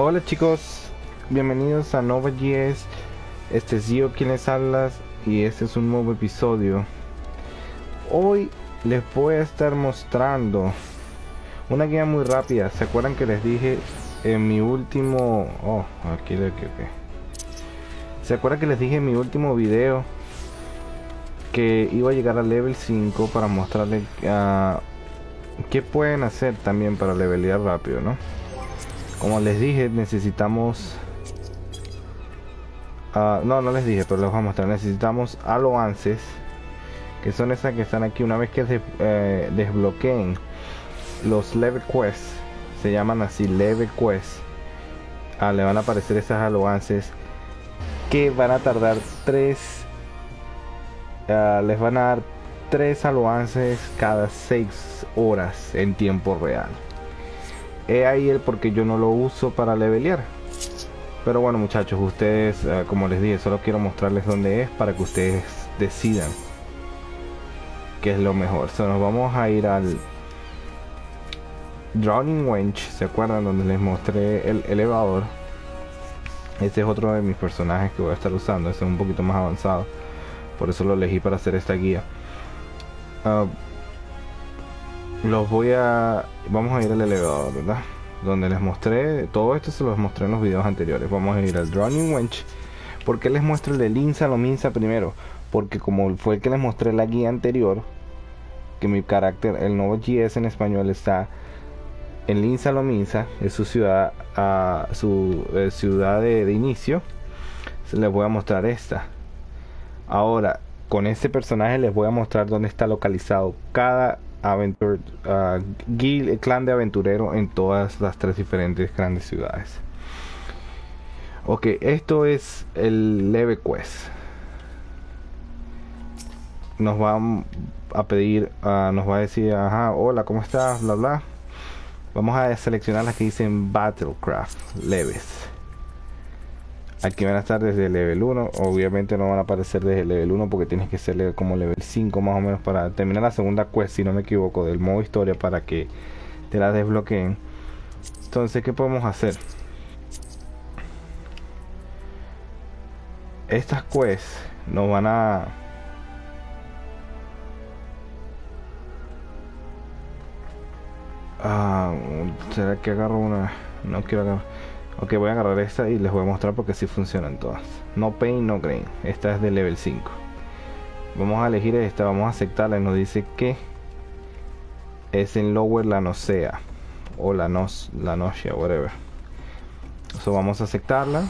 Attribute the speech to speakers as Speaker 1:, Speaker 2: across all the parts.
Speaker 1: Hola chicos, bienvenidos a Nova.js. Este es yo quien les habla y este es un nuevo episodio. Hoy les voy a estar mostrando una guía muy rápida. ¿Se acuerdan que les dije en mi último... Oh, aquí que... ¿Se acuerdan que les dije en mi último video que iba a llegar al level 5 para mostrarles uh, qué pueden hacer también para levelear rápido, ¿no? Como les dije, necesitamos... Uh, no, no les dije, pero les voy a mostrar. Necesitamos aloances, que son esas que están aquí. Una vez que eh, desbloqueen los level quests, se llaman así level quests. Ah, le van a aparecer esas aloances que van a tardar 3 uh, les van a dar 3 aloances cada 6 horas en tiempo real He ahí el porque yo no lo uso para levelear. Pero bueno muchachos, ustedes, uh, como les dije, solo quiero mostrarles dónde es para que ustedes decidan qué es lo mejor. So, nos vamos a ir al Drowning Wench, ¿se acuerdan? Donde les mostré el elevador. Este es otro de mis personajes que voy a estar usando. Este es un poquito más avanzado. Por eso lo elegí para hacer esta guía. Uh, los voy a... Vamos a ir al elevador, ¿verdad? Donde les mostré... Todo esto se los mostré en los videos anteriores. Vamos a ir al Drowning Wench. ¿Por qué les muestro el de Linza Lominza primero? Porque como fue el que les mostré la guía anterior, que mi carácter, el nuevo GS en español está en Linza Lominza, es su ciudad, uh, su eh, ciudad de, de inicio. Les voy a mostrar esta. Ahora, con este personaje les voy a mostrar dónde está localizado cada aventur uh, guild, clan de aventurero en todas las tres diferentes grandes ciudades. Ok, esto es el leve quest. Nos va a pedir, uh, nos va a decir, ajá, hola, ¿cómo estás? Bla, bla. Vamos a seleccionar las que dicen Battlecraft, leves. Aquí van a estar desde el level 1. Obviamente no van a aparecer desde el level 1 porque tienes que ser como level 5 más o menos para terminar la segunda quest, si no me equivoco, del modo historia para que te la desbloqueen. Entonces, ¿qué podemos hacer? Estas quests nos van a Ah, ¿será que agarro una? No quiero agarrar. Ok, voy a agarrar esta y les voy a mostrar porque si funcionan todas. No pain, no grain. Esta es de level 5. Vamos a elegir esta, vamos a aceptarla y nos dice que es en lower la no sea o la nos la noche whatever. Eso vamos a aceptarla.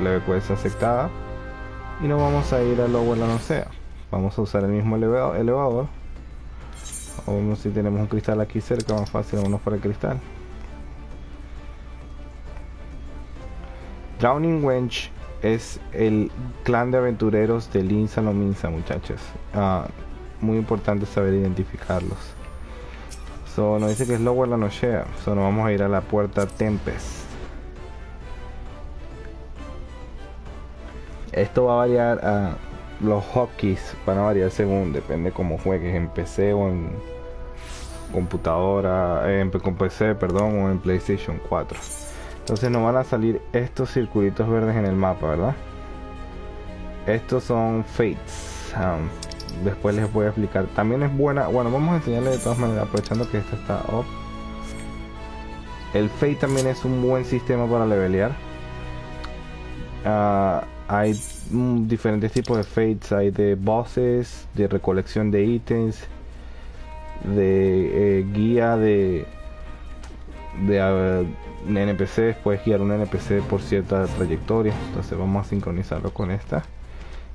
Speaker 1: Level quest aceptada. Y nos vamos a ir a lower la no sea. Vamos a usar el mismo elevador o si tenemos un cristal aquí cerca más fácil vámonos por el cristal Drowning Wench es el clan de aventureros de Linza no Minza muchachos. Uh, muy importante saber identificarlos. So nos dice que es Lower la noche so nos vamos a ir a la puerta Tempest. Esto va a variar a los hotkeys van a variar según depende cómo juegues en PC o en computadora, en, con PC, perdón, o en PlayStation 4. Entonces nos van a salir estos circulitos verdes en el mapa, ¿verdad? Estos son fates. Um, después les voy a explicar. También es buena. Bueno, vamos a enseñarles de todas maneras, aprovechando que esta está up. El fate también es un buen sistema para levelear. Uh, hay mm, diferentes tipos de fates. Hay de bosses, de recolección de ítems de eh, guía de de uh, NPC puedes guiar un NPC por cierta trayectoria. Entonces vamos a sincronizarlo con esta.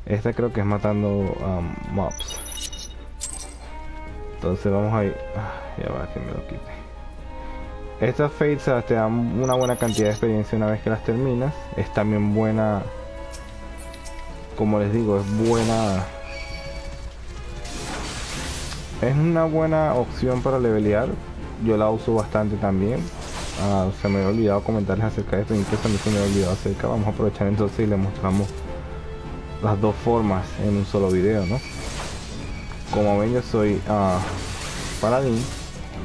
Speaker 1: Esta creo que es matando um, mobs. Entonces vamos a ir. Ah, ya va que me lo quite. Estas fates te dan una buena cantidad de experiencia una vez que las terminas. Es también buena como les digo es buena es una buena opción para levelear. Yo la uso bastante también. Ah, se me había olvidado comentarles acerca de esto. Incluso a mí se me había olvidado acerca. Vamos a aprovechar entonces y les mostramos las dos formas en un solo video, ¿no? Como ven yo soy uh, paladín.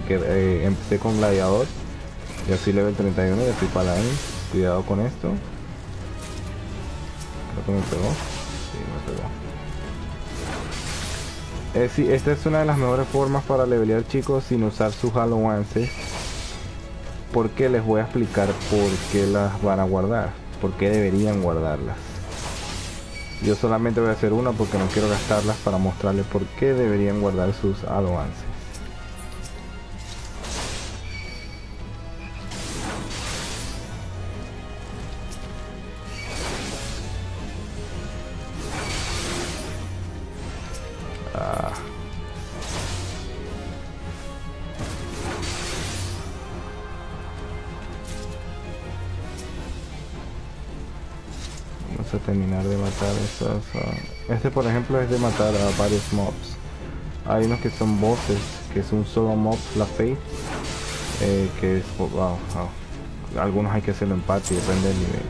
Speaker 1: Que eh, empecé con gladiador. Ya soy level 31, ya estoy para ahí. Cuidado con esto. Creo que me pegó. Sí, me pegó. Eh, sí, esta es una de las mejores formas para levelear chicos sin usar sus Halowances. Porque les voy a explicar por qué las van a guardar. Por qué deberían guardarlas. Yo solamente voy a hacer una porque no quiero gastarlas para mostrarles por qué deberían guardar sus Halowances. a terminar de matar esos ah, este por ejemplo es de matar a varios mobs. Hay unos que son bosses que es un solo mob la faith eh, que es wow, algunos hay que hacerlo en party depende del nivel.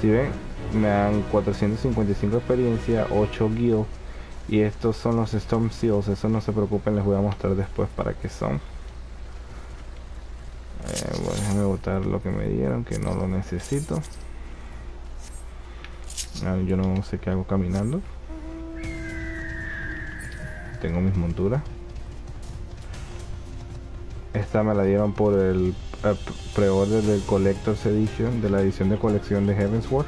Speaker 1: Si ven me dan 455 experiencia 8 guild y estos son los storm seals eso no se preocupen les voy a mostrar después para qué son. Eh, bueno, déjame botar lo que me dieron que no lo necesito Ah, yo no sé qué hago caminando. Tengo mis monturas. Esta me la dieron por el pre-order del Collector's Edition, de la edición de colección de Heavensward.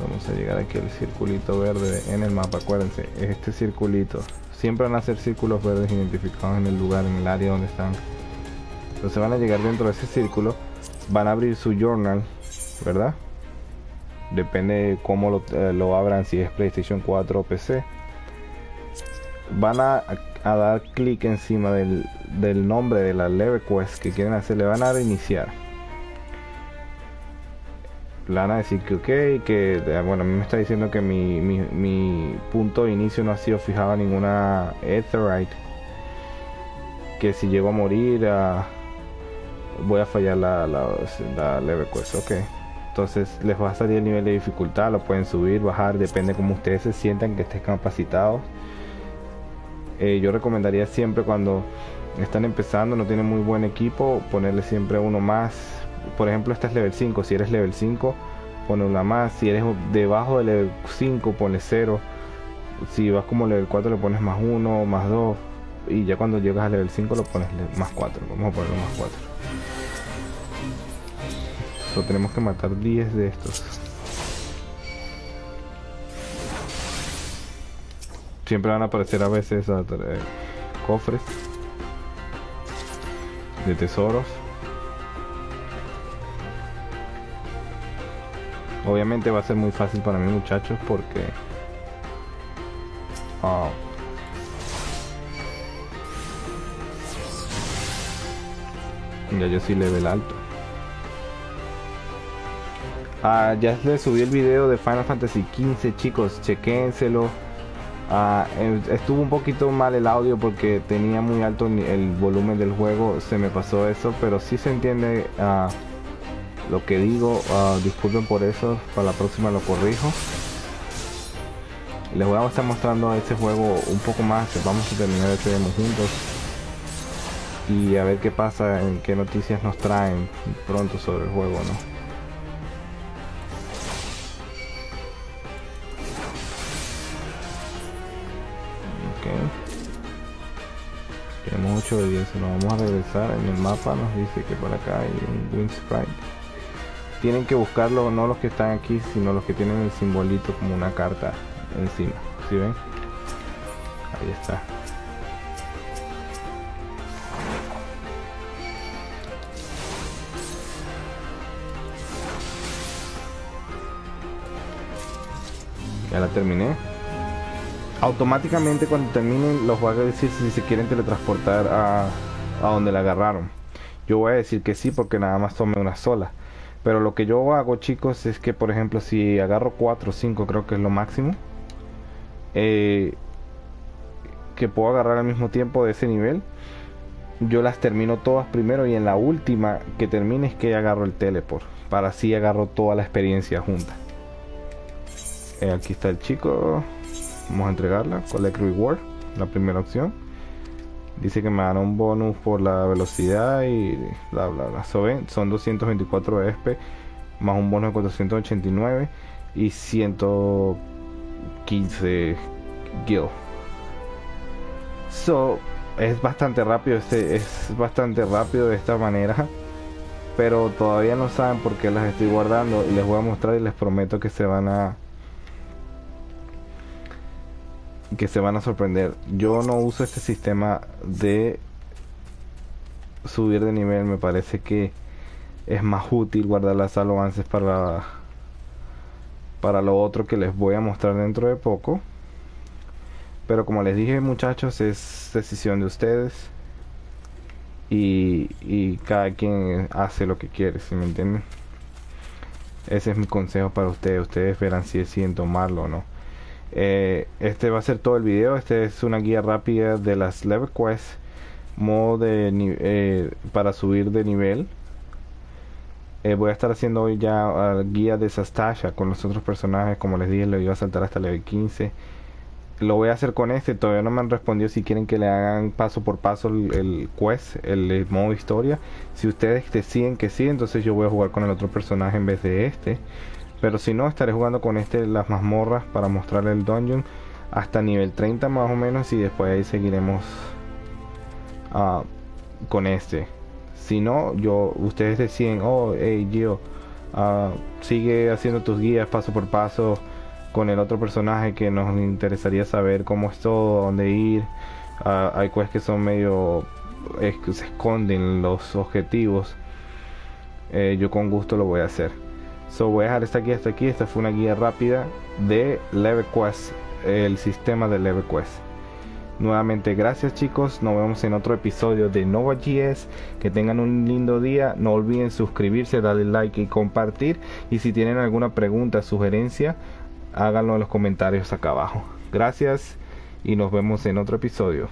Speaker 1: Vamos a llegar aquí al circulito verde en el mapa, acuérdense, este circulito. Siempre van a ser círculos verdes identificados en el lugar, en el área donde están entonces van a llegar dentro de ese círculo, van a abrir su journal, ¿verdad? Depende de cómo lo, eh, abran, si es PlayStation 4 o PC. Van a, dar clic encima del, nombre de la level quest que quieren hacer, le van a dar iniciar. Le van a decir que ok, que eh, bueno, a mí me está diciendo que mi, mi punto de inicio no ha sido fijado a ninguna Etherite. Que si llego a morir a voy a fallar la, la, la level quest, ok. Entonces les va a salir el nivel de dificultad, lo pueden subir, bajar, depende como ustedes se sientan que estén capacitados. Eh, yo recomendaría siempre cuando están empezando, no tienen muy buen equipo, ponerle siempre uno más. Por ejemplo, este es level 5, si eres level 5, pone una más. Si eres debajo de level 5, ponle 0. Si vas como level 4, le pones más 1, más 2. Y ya cuando llegas a level 5, lo pones más 4. Vamos a ponerlo más 4 tenemos que matar 10 de estos. Siempre van a aparecer a veces eh, cofres de tesoros. Obviamente va a ser muy fácil para mí muchachos porque... Ah, ya yo sí level alto. Ah, ya les subí el video de Final Fantasy XV, chicos, chequénselo. Ah, estuvo un poquito mal el audio porque tenía muy alto el volumen del juego, se me pasó eso, pero si se entiende ah, lo que digo. disculpen por eso, para la próxima lo corrijo. Les voy a estar mostrando este juego un poco más, vamos a terminar este demo juntos y a ver qué pasa, en qué noticias nos traen pronto sobre el juego, ¿no? Tenemos 8 de 10, nos vamos a regresar. En el mapa nos dice que por acá hay un Wind Sprite. Tienen que buscarlo, no los que están aquí, sino los que tienen el simbolito como una carta encima. ¿Sí ven? Ahí está. Ya la terminé automáticamente cuando terminen los voy a decir si se quieren teletransportar a, a donde la agarraron. Yo voy a decir que sí porque nada más tome una sola. Pero lo que yo hago chicos es que por ejemplo si agarro 4 o 5 creo que es lo máximo. Eh, que puedo agarrar al mismo tiempo de ese nivel. Yo las termino todas primero y en la última que termine es que agarro el teleport. Para así agarro toda la experiencia junta. Eh, aquí está el chico. Vamos a entregarla. Collect Reward. la primera opción. Dice que me dan un bonus por la velocidad y bla bla bla. son 224 ESP más un bono de 489 y 115 gil. So, es bastante rápido, este es bastante rápido de esta manera. Pero todavía no saben por qué las estoy guardando y les voy a mostrar y les prometo que se van a que se van a sorprender. Yo no uso este sistema de subir de nivel, me parece que es más útil guardar las avances para para lo otro que les voy a mostrar dentro de poco. Pero como les dije muchachos, es decisión de ustedes. Y, y cada quien hace lo que quiere, si me entienden. Ese es mi consejo para ustedes. Ustedes verán si deciden tomarlo o no. Eh, este va a ser todo el video. Este es una guía rápida de las level quests. Modo de eh, para subir de nivel. Eh, voy a estar haciendo hoy ya uh, guía de Sastasha con los otros personajes. Como les dije, lo iba a saltar hasta level 15. Lo voy a hacer con este. Todavía no me han respondido si quieren que le hagan paso por paso el, quest, el, modo historia. Si ustedes deciden que sí, entonces yo voy a jugar con el otro personaje en vez de este. Pero si no, estaré jugando con este las mazmorras para mostrarle el dungeon hasta nivel 30 más o menos y después ahí seguiremos uh, con este. Si no, yo ustedes deciden, oh, hey Gio, uh, sigue haciendo tus guías paso por paso con el otro personaje que nos interesaría saber cómo es todo, dónde ir. Uh, hay cosas que son medio se esconden los objetivos. Eh, yo con gusto lo voy a hacer. So voy a dejar esta guía hasta aquí. Esta fue una guía rápida de LevelQuest, el sistema de LevelQuest. Nuevamente gracias chicos, nos vemos en otro episodio de Nova.js. Que tengan un lindo día, no olviden suscribirse, darle like y compartir. Y si tienen alguna pregunta, sugerencia, háganlo en los comentarios acá abajo. Gracias y nos vemos en otro episodio.